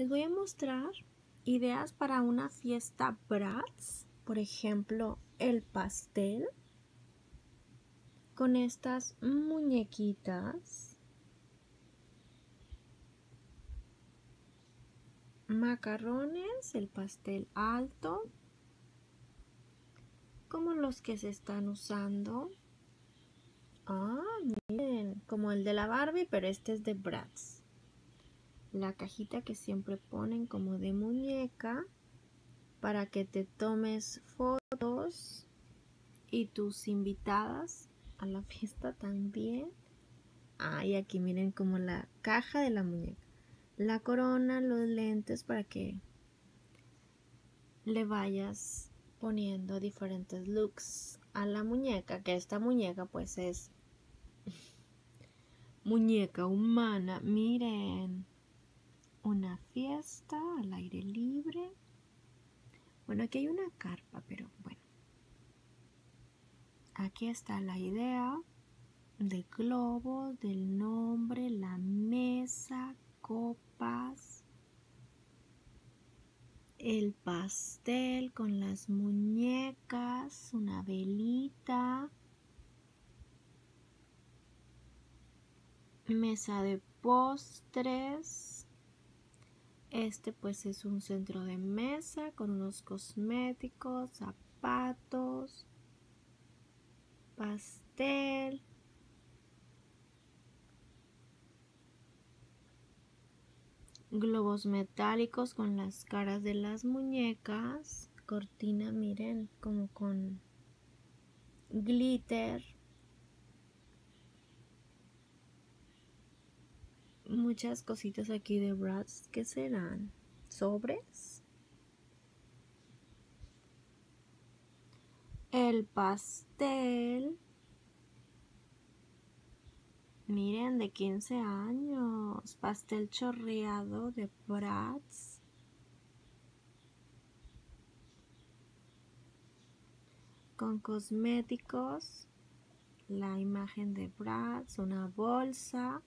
Les voy a mostrar ideas para una fiesta Bratz. Por ejemplo, el pastel con estas muñequitas. Macarrones, el pastel alto, como los que se están usando. Ah, miren, como el de la Barbie, pero este es de Bratz. La cajita que siempre ponen como de muñeca para que te tomes fotos y tus invitadas a la fiesta también. Ah, y aquí miren como la caja de la muñeca. La corona, los lentes para que le vayas poniendo diferentes looks a la muñeca, que esta muñeca pues es muñeca humana. Miren, fiesta al aire libre. Bueno, aquí hay una carpa, pero bueno. Aquí está la idea de globos, del nombre, la mesa, copas, el pastel con las muñecas, una velita, mesa de postres. Este pues es un centro de mesa con unos cosméticos, zapatos, pastel. Globos metálicos con las caras de las muñecas. Cortina, miren, como con glitter. Muchas cositas aquí de Bratz. ¿Qué serán? ¿Sobres? el pastel. Miren, de 15 años. Pastel chorreado de Bratz. Con cosméticos. La imagen de Bratz. Una bolsa.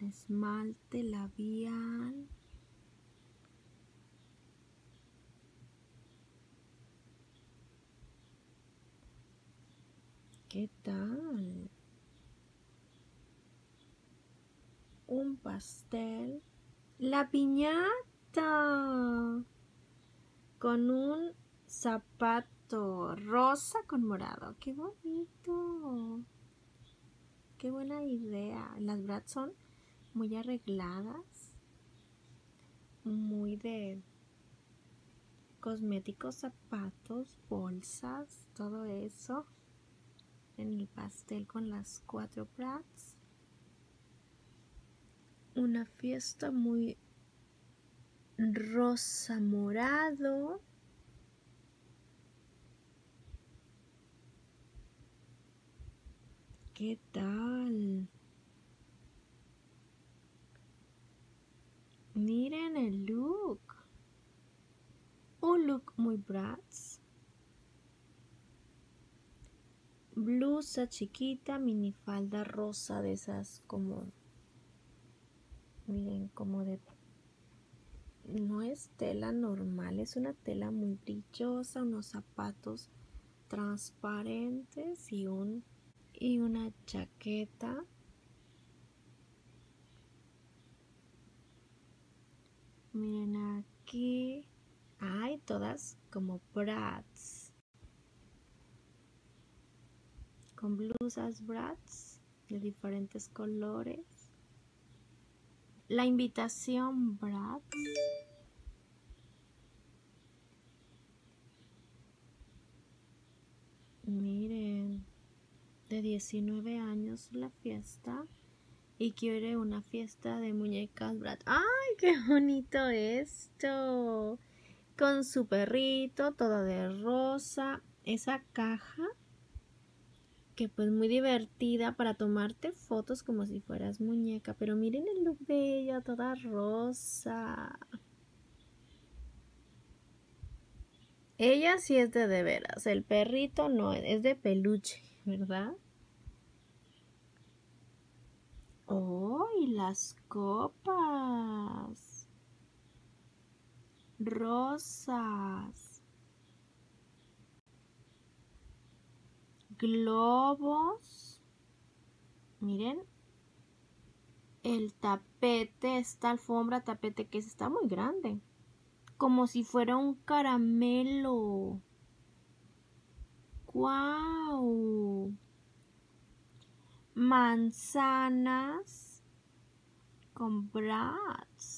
Esmalte labial. ¿Qué tal? Un pastel. La piñata. Con un zapato rosa con morado. ¡Qué bonito! ¡Qué buena idea! Las brats son muy arregladas. Muy de cosméticos, zapatos, bolsas, todo eso en el pastel con las cuatro brats. Una fiesta muy rosa morado. ¿Qué tal? Miren el look. Un look muy blusa chiquita, minifalda rosa de esas como, miren, como de, no es tela normal, es una tela muy brillosa, unos zapatos transparentes y un y una chaqueta. Miren aquí. Todas como brats. con blusas brats de diferentes colores. La invitación Bratz. Miren, de 19 años la fiesta y quiere una fiesta de muñecas Bratz. ¡Ay, qué bonito esto! Con su perrito, todo de rosa. Esa caja que pues muy divertida para tomarte fotos como si fueras muñeca. Pero miren el look de ella, toda rosa. Ella sí es de de veras, el perrito no, es de peluche, ¿verdad? Oh, y las copas. Rosas, globos. Miren, el tapete, esta alfombra tapete que está muy grande, como si fuera un caramelo. ¡Guau! Manzanas con brats.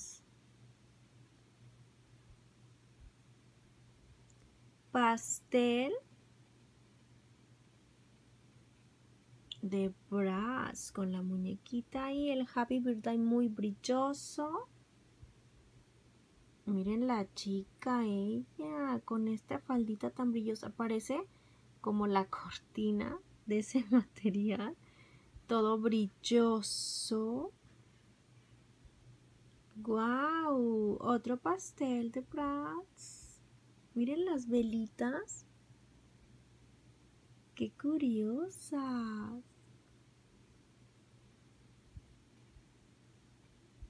Pastel de Brass con la muñequita y el Happy Birthday muy brilloso. Miren la chica, ella, con esta faldita tan brillosa, parece como la cortina de ese material, todo brilloso. ¡Guau! Otro pastel de Bratz. Miren las velitas. ¡Qué curiosas!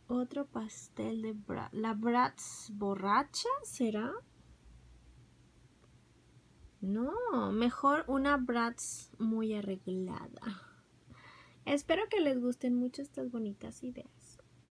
Otro pastel de Bratz. ¿La Bratz borracha será? No, mejor una Bratz muy arreglada. Espero que les gusten mucho estas bonitas ideas.